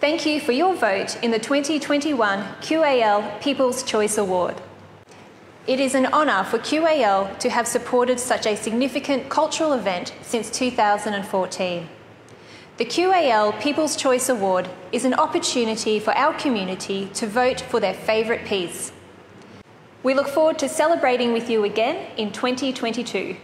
Thank you for your vote in the 2021 QAL People's Choice Award. It is an honour for QAL to have supported such a significant cultural event since 2014. The QAL People's Choice Award is an opportunity for our community to vote for their favourite piece. We look forward to celebrating with you again in 2022.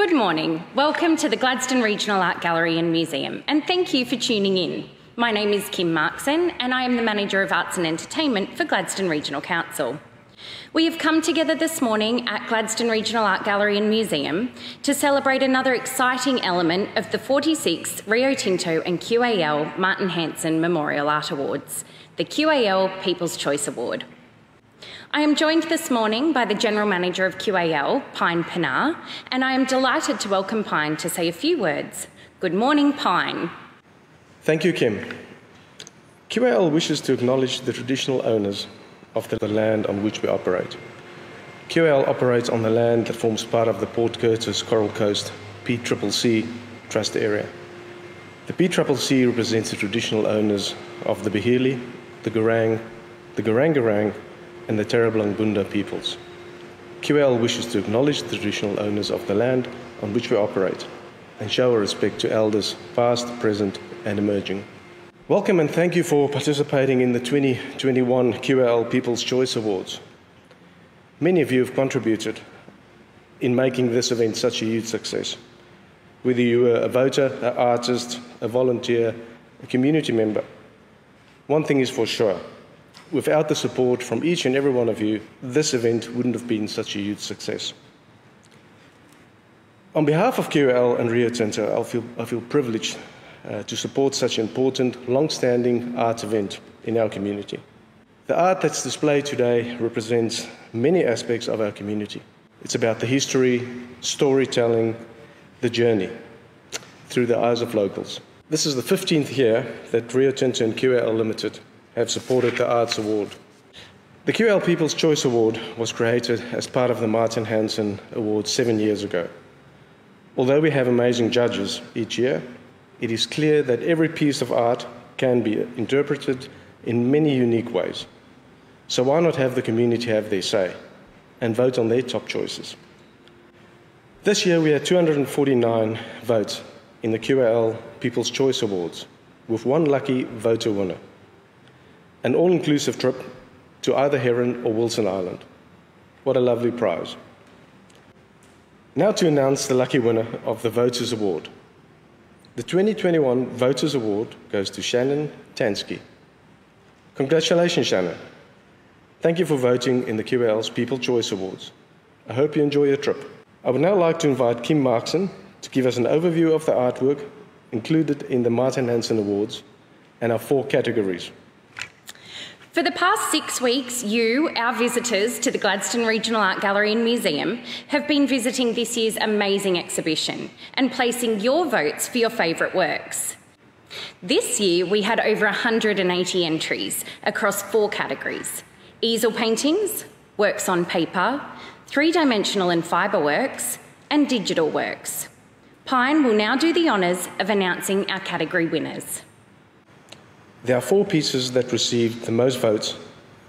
Good morning. Welcome to the Gladstone Regional Art Gallery and Museum, and thank you for tuning in. My name is Kim Markson, and I am the Manager of Arts and Entertainment for Gladstone Regional Council. We have come together this morning at Gladstone Regional Art Gallery and Museum to celebrate another exciting element of the 46th Rio Tinto and QAL Martin Hanson Memorial Art Awards, the QAL People's Choice Award. I am joined this morning by the General Manager of QAL, Pine Pienaar, and I am delighted to welcome Pine to say a few words. Good morning, Pine. Thank you, Kim. QAL wishes to acknowledge the traditional owners of the land on which we operate. QAL operates on the land that forms part of the Port Curtis Coral Coast PCCC Trust Area. The PCCC represents the traditional owners of the Bailai, the Gurang, the Gooreng Gooreng, and the Taribelang Bunda peoples. QL wishes to acknowledge the traditional owners of the land on which we operate and show our respect to elders past, present, and emerging. Welcome and thank you for participating in the 2021 QL People's Choice Awards. Many of you have contributed in making this event such a huge success. Whether you were a voter, an artist, a volunteer, a community member, one thing is for sure without the support from each and every one of you, this event wouldn't have been such a huge success. On behalf of QAL and Rio Tinto, I feel, I feel privileged uh, to support such an important, long-standing art event in our community. The art that's displayed today represents many aspects of our community. It's about the history, storytelling, the journey through the eyes of locals. This is the 15th year that Rio Tinto and QAL Limited have supported the Arts Award. The QL People's Choice Award was created as part of the Martin Hanson Award seven years ago. Although we have amazing judges each year, it is clear that every piece of art can be interpreted in many unique ways. So why not have the community have their say and vote on their top choices? This year we had 249 votes in the QAL People's Choice Awards, with one lucky voter winner an all inclusive trip to either Heron or Wilson Island. What a lovely prize. Now to announce the lucky winner of the Voters Award. The 2021 Voters Award goes to Shannon Tansky. Congratulations, Shannon. Thank you for voting in the QAL's People Choice Awards. I hope you enjoy your trip. I would now like to invite Kim Markson to give us an overview of the artwork included in the Martin Hanson Awards and our four categories. For the past six weeks, you, our visitors to the Gladstone Regional Art Gallery and Museum, have been visiting this year's amazing exhibition and placing your votes for your favourite works. This year, we had over 180 entries across four categories easel paintings, works on paper, three dimensional and fibre works, and digital works. Pine will now do the honours of announcing our category winners. There are four pieces that received the most votes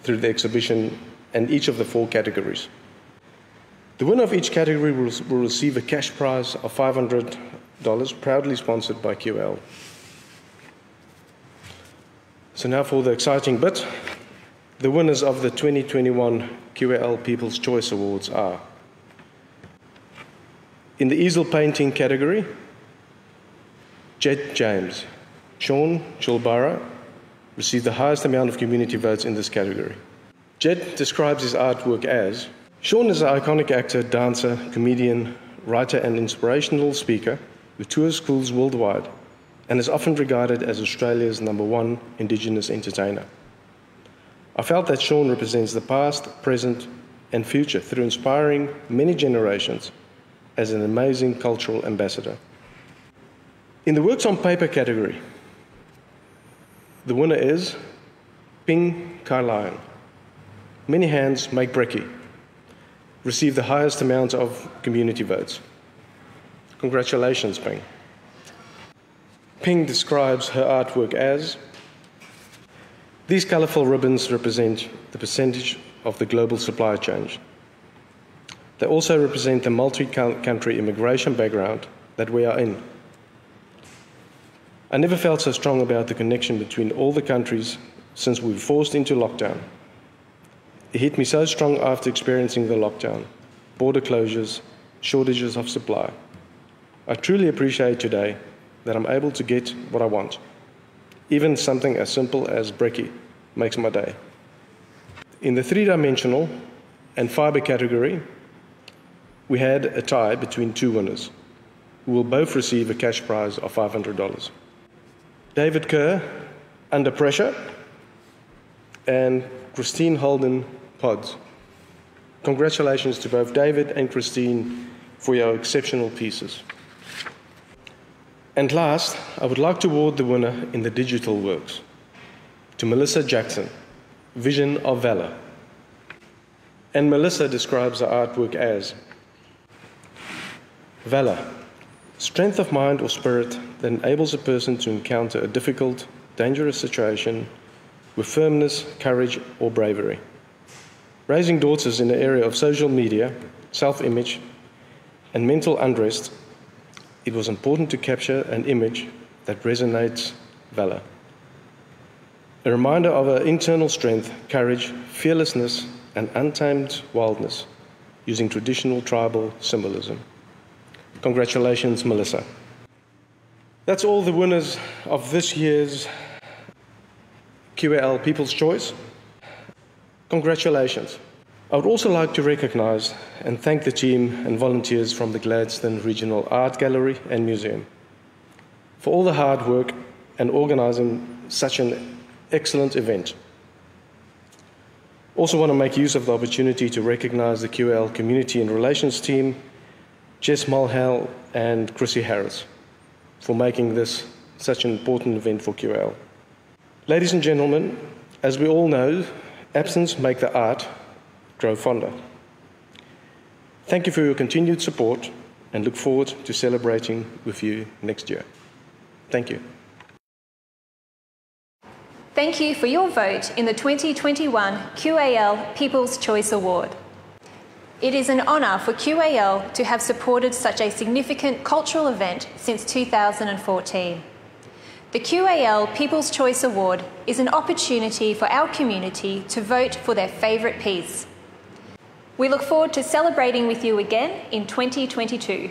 through the exhibition and each of the four categories. The winner of each category will, will receive a cash prize of $500, proudly sponsored by QL. So now for the exciting bit. The winners of the 2021 QAL People's Choice Awards are in the easel painting category, Jed James, Sean Choolburra, received the highest amount of community votes in this category. Jed describes his artwork as Sean is an iconic actor, dancer, comedian, writer, and inspirational speaker who tours schools worldwide and is often regarded as Australia's number one Indigenous entertainer. I felt that Sean represents the past, present, and future through inspiring many generations as an amazing cultural ambassador. In the Works on Paper category, the winner is Ping Carlion. Many hands make brekkie. Received the highest amount of community votes. Congratulations, Ping. Ping describes her artwork as These colourful ribbons represent the percentage of the global supply chain. They also represent the multi country immigration background that we are in. I never felt so strong about the connection between all the countries since we were forced into lockdown. It hit me so strong after experiencing the lockdown, border closures, shortages of supply. I truly appreciate today that I'm able to get what I want. Even something as simple as brekkie makes my day. In the three dimensional and fiber category, we had a tie between two winners who will both receive a cash prize of $500. David Kerr, Under Pressure, and Christine Holden Pods. Congratulations to both David and Christine for your exceptional pieces. And last, I would like to award the winner in the digital works to Melissa Jackson, Vision of Valor. And Melissa describes the artwork as Valor, strength of mind or spirit that enables a person to encounter a difficult, dangerous situation with firmness, courage, or bravery. Raising daughters in the area of social media, self image, and mental unrest it was important to capture an image that resonates valor. A reminder of our internal strength, courage, fearlessness, and untamed wildness using traditional tribal symbolism. Congratulations, Melissa. That's all the winners of this year's QAL People's Choice. Congratulations. I would also like to recognise and thank the team and volunteers from the Gladstone Regional Art Gallery and Museum for all the hard work and organising such an excellent event. Also, want to make use of the opportunity to recognise the QL Community and Relations team, Jess Mulhall and Chrissy Harris, for making this such an important event for QL. Ladies and gentlemen, as we all know, absence make the art grow fonder. Thank you for your continued support and look forward to celebrating with you next year. Thank you. Thank you for your vote in the 2021 QAL People's Choice Award. It is an honour for QAL to have supported such a significant cultural event since 2014. The QAL People's Choice Award is an opportunity for our community to vote for their favourite piece. We look forward to celebrating with you again in 2022.